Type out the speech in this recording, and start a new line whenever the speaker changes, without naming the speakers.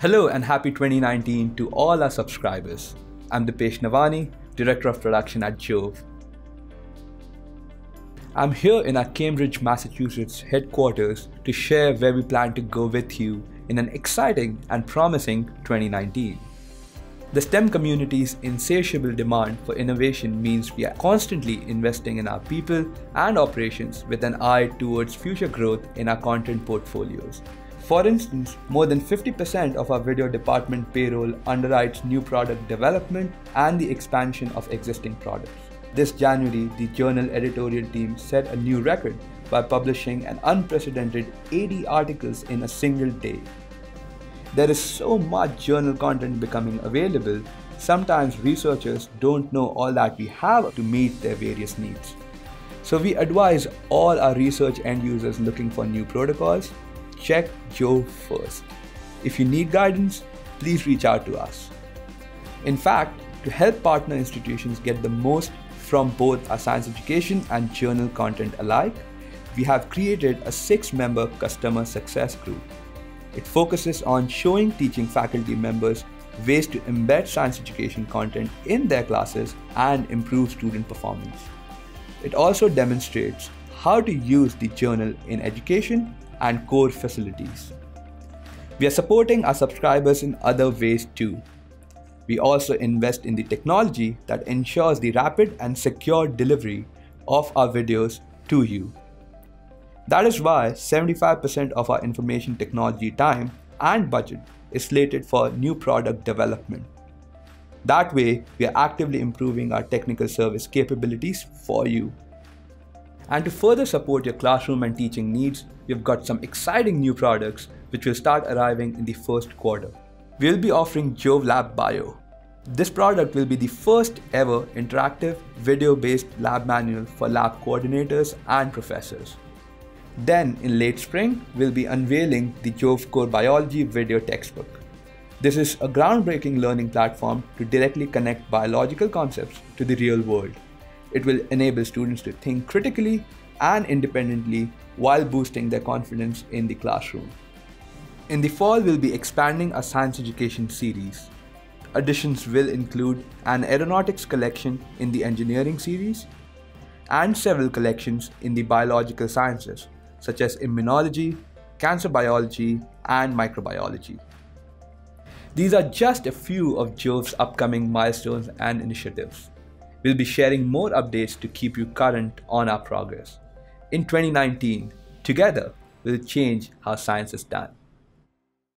Hello and happy 2019 to all our subscribers. I'm Dipesh Navani, Director of Production at JoVE. I'm here in our Cambridge, Massachusetts headquarters to share where we plan to go with you in an exciting and promising 2019. The STEM community's insatiable demand for innovation means we are constantly investing in our people and operations with an eye towards future growth in our content portfolios. For instance, more than 50% of our video department payroll underwrites new product development and the expansion of existing products. This January, the journal editorial team set a new record by publishing an unprecedented 80 articles in a single day. There is so much journal content becoming available, sometimes researchers don't know all that we have to meet their various needs. So we advise all our research end users looking for new protocols, check JoVE first. If you need guidance, please reach out to us. In fact, to help partner institutions get the most from both our science education and journal content alike, we have created a six member customer success group. It focuses on showing teaching faculty members ways to embed science education content in their classes and improve student performance. It also demonstrates how to use the journal in education and core facilities. We are supporting our subscribers in other ways too. We also invest in the technology that ensures the rapid and secure delivery of our videos to you. That is why 75% of our information technology time and budget is slated for new product development. That way, we are actively improving our technical service capabilities for you. And to further support your classroom and teaching needs, we've got some exciting new products which will start arriving in the first quarter. We'll be offering JoVE Lab Bio. This product will be the first ever interactive video based lab manual for lab coordinators and professors. Then, in late spring, we'll be unveiling the JoVE Core Biology video textbook. This is a groundbreaking learning platform to directly connect biological concepts to the real world. It will enable students to think critically and independently while boosting their confidence in the classroom. In the fall, we'll be expanding our science education series. Additions will include an aeronautics collection in the engineering series and several collections in the biological sciences such as immunology, cancer biology, and microbiology. These are just a few of JoVE's upcoming milestones and initiatives. We'll be sharing more updates to keep you current on our progress. In 2019, together, we'll change how science is done.